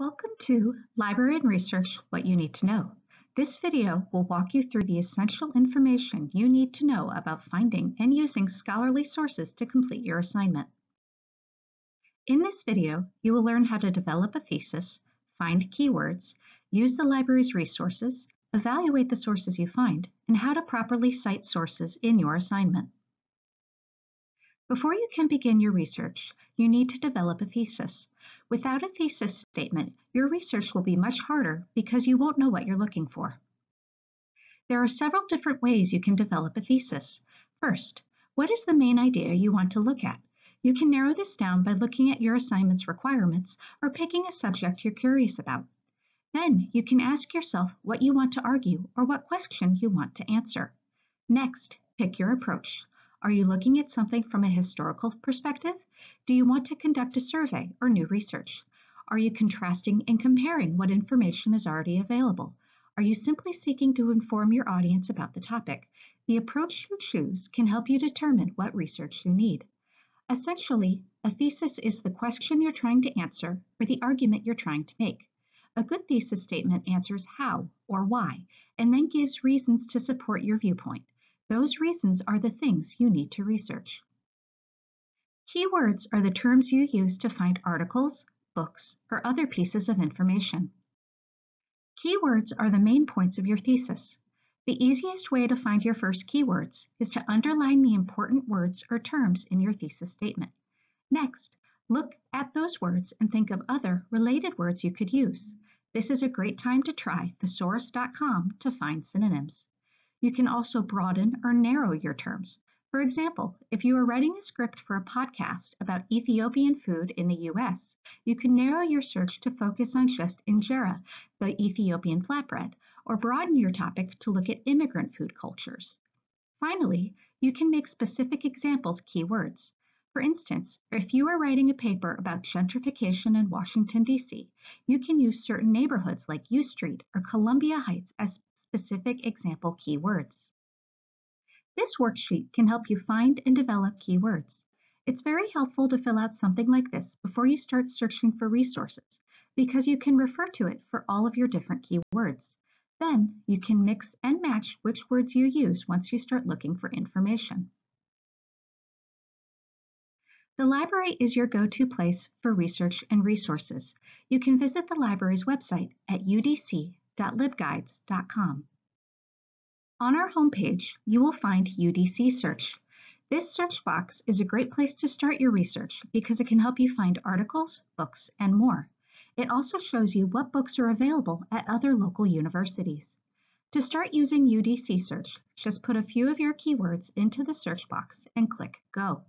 Welcome to Library and Research What You Need to Know. This video will walk you through the essential information you need to know about finding and using scholarly sources to complete your assignment. In this video, you will learn how to develop a thesis, find keywords, use the library's resources, evaluate the sources you find, and how to properly cite sources in your assignment. Before you can begin your research, you need to develop a thesis. Without a thesis statement, your research will be much harder because you won't know what you're looking for. There are several different ways you can develop a thesis. First, what is the main idea you want to look at? You can narrow this down by looking at your assignment's requirements or picking a subject you're curious about. Then you can ask yourself what you want to argue or what question you want to answer. Next, pick your approach. Are you looking at something from a historical perspective? Do you want to conduct a survey or new research? Are you contrasting and comparing what information is already available? Are you simply seeking to inform your audience about the topic? The approach you choose can help you determine what research you need. Essentially, a thesis is the question you're trying to answer or the argument you're trying to make. A good thesis statement answers how or why, and then gives reasons to support your viewpoint. Those reasons are the things you need to research. Keywords are the terms you use to find articles, books, or other pieces of information. Keywords are the main points of your thesis. The easiest way to find your first keywords is to underline the important words or terms in your thesis statement. Next, look at those words and think of other related words you could use. This is a great time to try thesaurus.com to find synonyms. You can also broaden or narrow your terms. For example, if you are writing a script for a podcast about Ethiopian food in the US, you can narrow your search to focus on just injera, the Ethiopian flatbread, or broaden your topic to look at immigrant food cultures. Finally, you can make specific examples keywords. For instance, if you are writing a paper about gentrification in Washington, D.C., you can use certain neighborhoods like U Street or Columbia Heights as specific example keywords. This worksheet can help you find and develop keywords. It's very helpful to fill out something like this before you start searching for resources because you can refer to it for all of your different keywords. Then you can mix and match which words you use once you start looking for information. The library is your go-to place for research and resources. You can visit the library's website at udc www.libguides.com. On our homepage, you will find UDC Search. This search box is a great place to start your research because it can help you find articles, books, and more. It also shows you what books are available at other local universities. To start using UDC Search, just put a few of your keywords into the search box and click Go.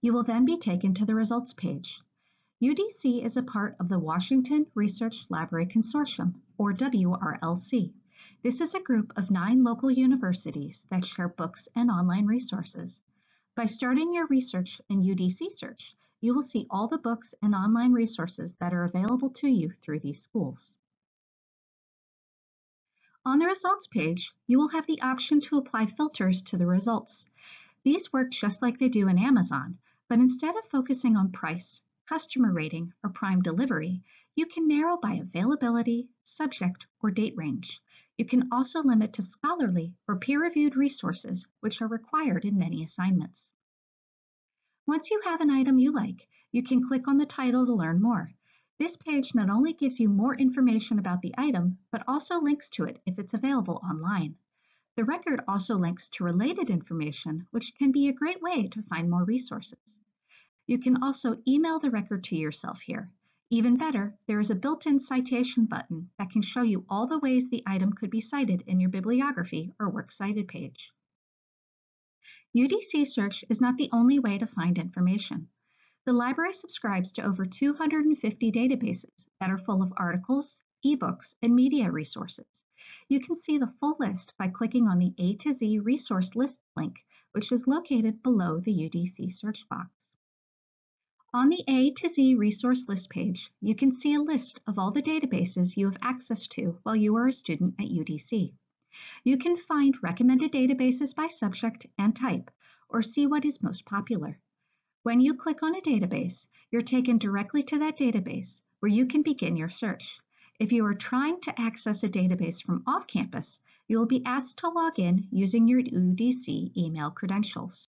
You will then be taken to the results page. UDC is a part of the Washington Research Library Consortium, or WRLC. This is a group of nine local universities that share books and online resources. By starting your research in UDC Search, you will see all the books and online resources that are available to you through these schools. On the results page, you will have the option to apply filters to the results. These work just like they do in Amazon, but instead of focusing on price, customer rating, or prime delivery, you can narrow by availability, subject, or date range. You can also limit to scholarly or peer-reviewed resources, which are required in many assignments. Once you have an item you like, you can click on the title to learn more. This page not only gives you more information about the item, but also links to it if it's available online. The record also links to related information, which can be a great way to find more resources. You can also email the record to yourself here. Even better, there is a built-in citation button that can show you all the ways the item could be cited in your bibliography or Works Cited page. UDC Search is not the only way to find information. The library subscribes to over 250 databases that are full of articles, ebooks, and media resources. You can see the full list by clicking on the A to Z resource list link, which is located below the UDC search box. On the A to Z resource list page, you can see a list of all the databases you have access to while you are a student at UDC. You can find recommended databases by subject and type, or see what is most popular. When you click on a database, you're taken directly to that database, where you can begin your search. If you are trying to access a database from off campus, you will be asked to log in using your UDC email credentials.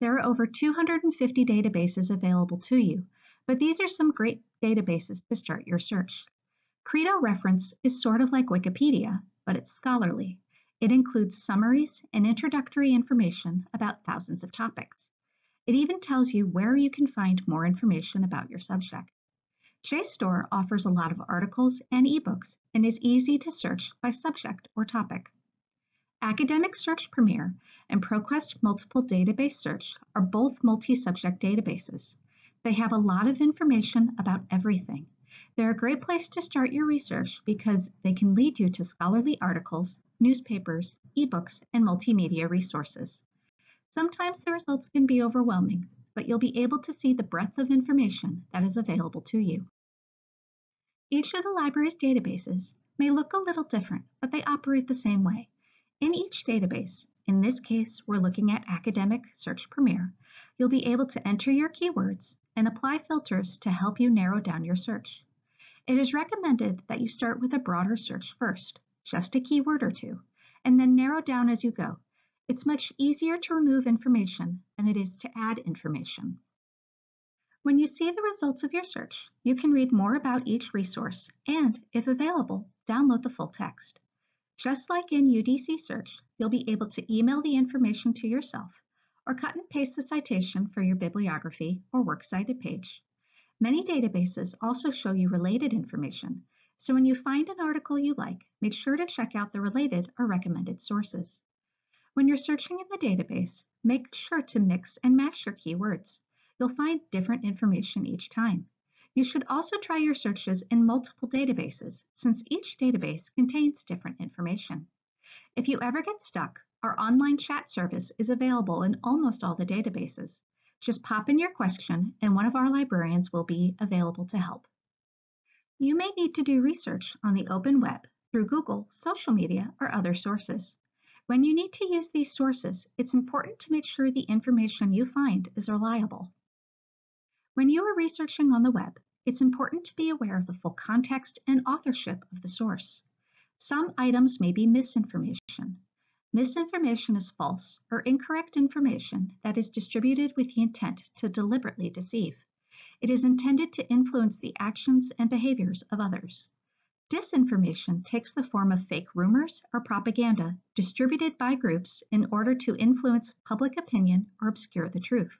There are over 250 databases available to you, but these are some great databases to start your search. Credo Reference is sort of like Wikipedia, but it's scholarly. It includes summaries and introductory information about thousands of topics. It even tells you where you can find more information about your subject. JSTOR offers a lot of articles and ebooks and is easy to search by subject or topic. Academic Search Premier and ProQuest Multiple Database Search are both multi-subject databases. They have a lot of information about everything. They're a great place to start your research because they can lead you to scholarly articles, newspapers, ebooks, and multimedia resources. Sometimes the results can be overwhelming, but you'll be able to see the breadth of information that is available to you. Each of the library's databases may look a little different, but they operate the same way. In each database, in this case we're looking at Academic Search Premier, you'll be able to enter your keywords and apply filters to help you narrow down your search. It is recommended that you start with a broader search first, just a keyword or two, and then narrow down as you go. It's much easier to remove information than it is to add information. When you see the results of your search, you can read more about each resource and, if available, download the full text. Just like in UDC Search, you'll be able to email the information to yourself or cut and paste the citation for your bibliography or works cited page. Many databases also show you related information, so when you find an article you like, make sure to check out the related or recommended sources. When you're searching in the database, make sure to mix and match your keywords. You'll find different information each time. You should also try your searches in multiple databases since each database contains different information. If you ever get stuck, our online chat service is available in almost all the databases. Just pop in your question and one of our librarians will be available to help. You may need to do research on the open web through Google, social media, or other sources. When you need to use these sources, it's important to make sure the information you find is reliable. When you are researching on the web, it's important to be aware of the full context and authorship of the source. Some items may be misinformation. Misinformation is false or incorrect information that is distributed with the intent to deliberately deceive. It is intended to influence the actions and behaviors of others. Disinformation takes the form of fake rumors or propaganda distributed by groups in order to influence public opinion or obscure the truth.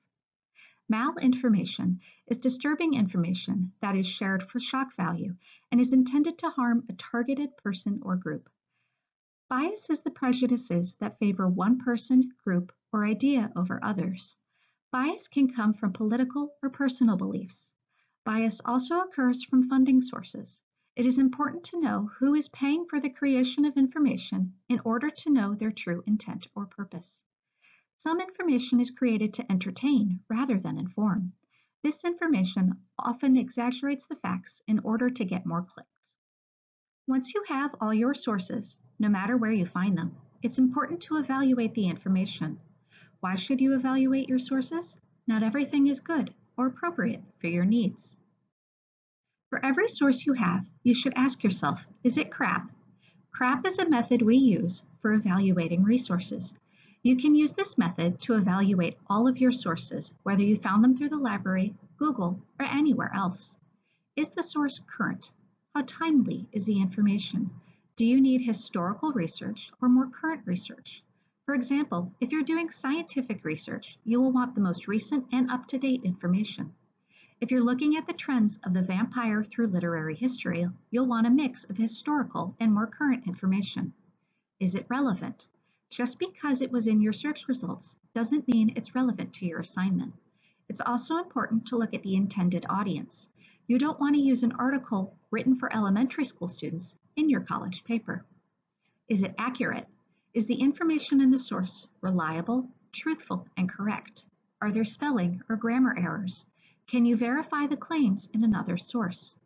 Malinformation is disturbing information that is shared for shock value and is intended to harm a targeted person or group. Bias is the prejudices that favor one person, group, or idea over others. Bias can come from political or personal beliefs. Bias also occurs from funding sources. It is important to know who is paying for the creation of information in order to know their true intent or purpose. Some information is created to entertain rather than inform. This information often exaggerates the facts in order to get more clicks. Once you have all your sources, no matter where you find them, it's important to evaluate the information. Why should you evaluate your sources? Not everything is good or appropriate for your needs. For every source you have, you should ask yourself, is it CRAP? CRAP is a method we use for evaluating resources. You can use this method to evaluate all of your sources, whether you found them through the library, Google, or anywhere else. Is the source current? How timely is the information? Do you need historical research or more current research? For example, if you're doing scientific research, you will want the most recent and up-to-date information. If you're looking at the trends of the vampire through literary history, you'll want a mix of historical and more current information. Is it relevant? Just because it was in your search results doesn't mean it's relevant to your assignment. It's also important to look at the intended audience. You don't want to use an article written for elementary school students in your college paper. Is it accurate? Is the information in the source reliable, truthful, and correct? Are there spelling or grammar errors? Can you verify the claims in another source?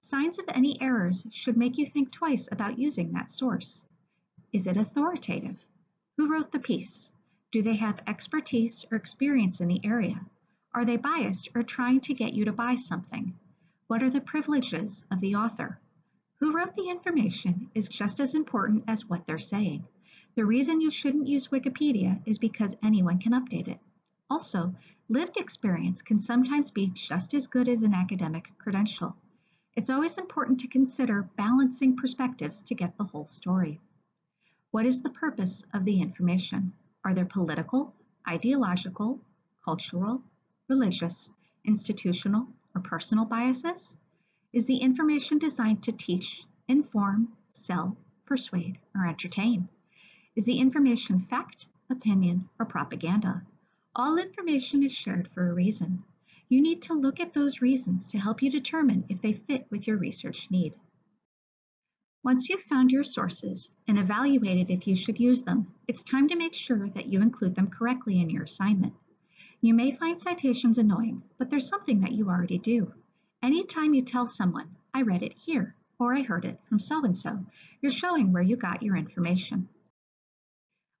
Signs of any errors should make you think twice about using that source. Is it authoritative? Who wrote the piece? Do they have expertise or experience in the area? Are they biased or trying to get you to buy something? What are the privileges of the author? Who wrote the information is just as important as what they're saying. The reason you shouldn't use Wikipedia is because anyone can update it. Also, lived experience can sometimes be just as good as an academic credential. It's always important to consider balancing perspectives to get the whole story. What is the purpose of the information? Are there political, ideological, cultural, religious, institutional, or personal biases? Is the information designed to teach, inform, sell, persuade, or entertain? Is the information fact, opinion, or propaganda? All information is shared for a reason. You need to look at those reasons to help you determine if they fit with your research need. Once you've found your sources and evaluated if you should use them, it's time to make sure that you include them correctly in your assignment. You may find citations annoying, but there's something that you already do. Anytime you tell someone, I read it here, or I heard it from so-and-so, you're showing where you got your information.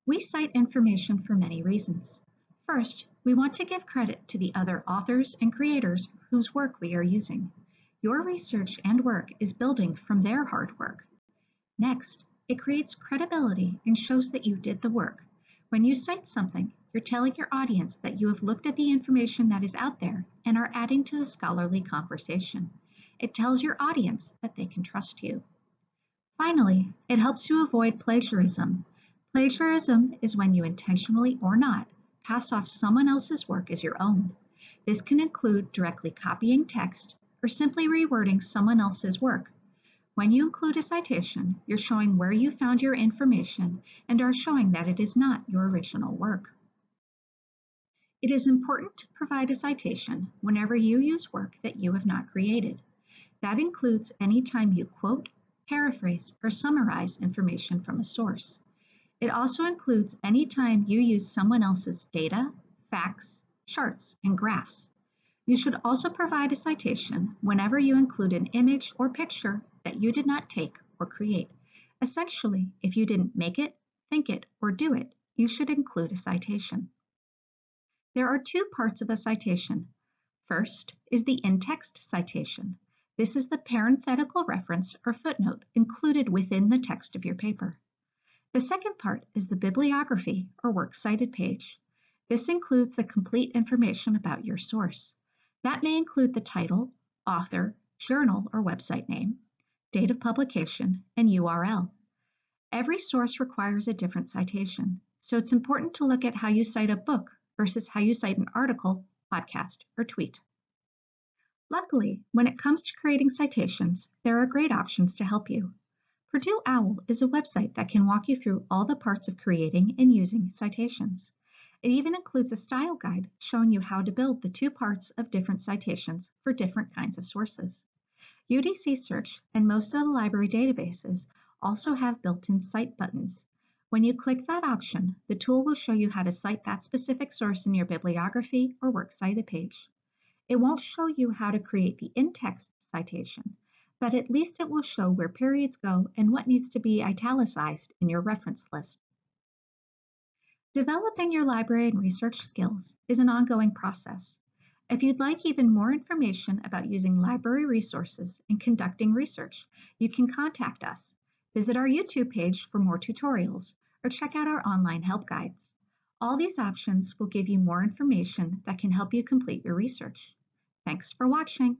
We cite information for many reasons. First, we want to give credit to the other authors and creators whose work we are using. Your research and work is building from their hard work. Next, it creates credibility and shows that you did the work. When you cite something, you're telling your audience that you have looked at the information that is out there and are adding to the scholarly conversation. It tells your audience that they can trust you. Finally, it helps you avoid plagiarism. Plagiarism is when you intentionally or not pass off someone else's work as your own. This can include directly copying text or simply rewording someone else's work when you include a citation, you're showing where you found your information and are showing that it is not your original work. It is important to provide a citation whenever you use work that you have not created. That includes any time you quote, paraphrase, or summarize information from a source. It also includes any time you use someone else's data, facts, charts, and graphs. You should also provide a citation whenever you include an image or picture that you did not take or create. Essentially, if you didn't make it, think it, or do it, you should include a citation. There are two parts of a citation. First is the in-text citation. This is the parenthetical reference or footnote included within the text of your paper. The second part is the bibliography or works cited page. This includes the complete information about your source. That may include the title, author, journal or website name, date of publication, and URL. Every source requires a different citation, so it's important to look at how you cite a book versus how you cite an article, podcast, or tweet. Luckily, when it comes to creating citations, there are great options to help you. Purdue OWL is a website that can walk you through all the parts of creating and using citations. It even includes a style guide showing you how to build the two parts of different citations for different kinds of sources. UDC Search and most of the library databases also have built-in cite buttons. When you click that option, the tool will show you how to cite that specific source in your bibliography or works cited page. It won't show you how to create the in-text citation, but at least it will show where periods go and what needs to be italicized in your reference list. Developing your library and research skills is an ongoing process. If you'd like even more information about using library resources and conducting research, you can contact us. Visit our YouTube page for more tutorials or check out our online help guides. All these options will give you more information that can help you complete your research. Thanks for watching.